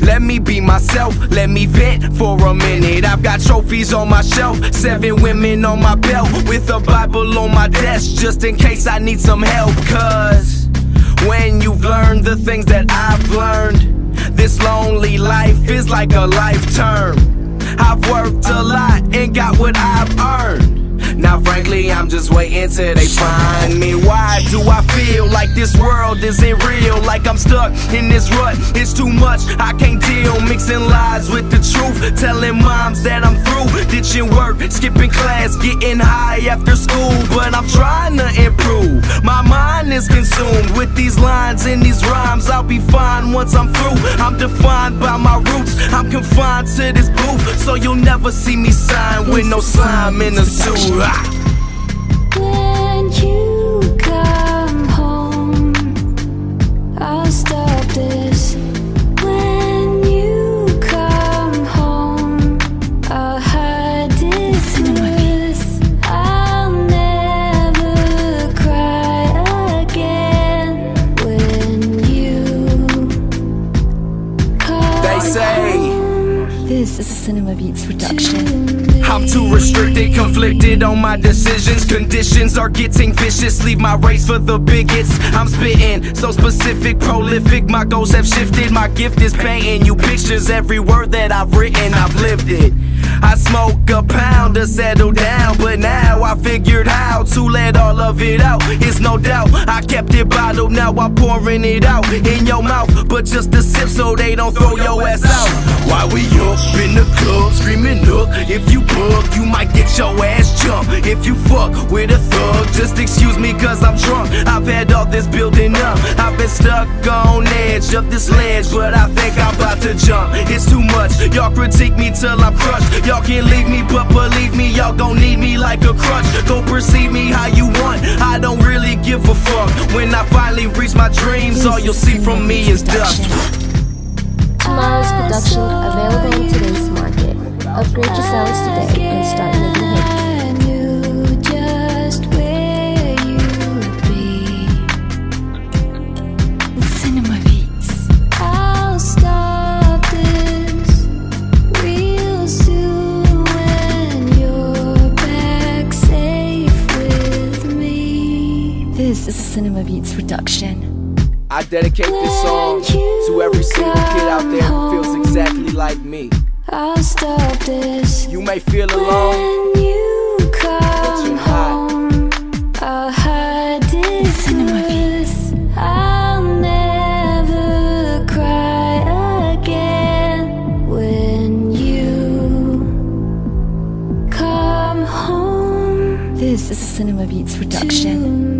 Let me be myself, let me vent for a minute. I've got trophies on my shelf, seven women on my belt, with a Bible on my desk, just in case I need some help. Cause when you've learned the things that I've learned, this lonely life is like a life term. I've worked a lot and got what I've earned. Now frankly I'm just waiting till they find me. Why do I feel like this world isn't real? Like I'm stuck in this rut, it's too much, I can't deal. Mixing lies with the truth, telling moms that I'm through. Ditching work, skipping class, getting high after school. But I'm trying to improve, my mind is consumed With these lines and these rhymes, I'll be fine once I'm through. I'm defined by my roots, I'm confined to this booth So you'll never see me sign with no slime in the suit This is a Sinima Beats production. I'm too restricted, conflicted on my decisions. Conditions are getting vicious. Leave my race for the bigots. I'm spitting so specific, prolific. My goals have shifted. My gift is painting you pictures. Every word that I've written, I've lived it. I smoke a pound to settle down, but now I figured how to let all of it out. It's no doubt I kept it bottled, now I'm pouring it out in your mouth, but just a sip so they don't throw your ass out. While we up in the club, screaming up, if you bug, you might get your ass jumped. If you fuck with a thug, just excuse me cause I'm drunk. I've had all this building up, I've been stuck on edge of this ledge, but I think I'm about to jump. It's too much, y'all critique me till I'm crushed. Y'all can't leave me, but believe me, y'all gon' need me like a crutch. Go perceive me how you want, I don't really give a fuck. When I finally reach my dreams, all you'll see from me is dust. Tomorrow's production available in today's market. Upgrade your sounds today and start making hits. I knew just where you'd be. Sinima Beats. This real soon when you're back safe with me. This is a Sinima Beats production. I dedicate this song to every single kid out there who feels exactly like me. I'll stop this You may feel alone, when you come you're hot. home. I'll hide this Cinema truth. I'll never cry again when you come home This is a Sinima Beats to production.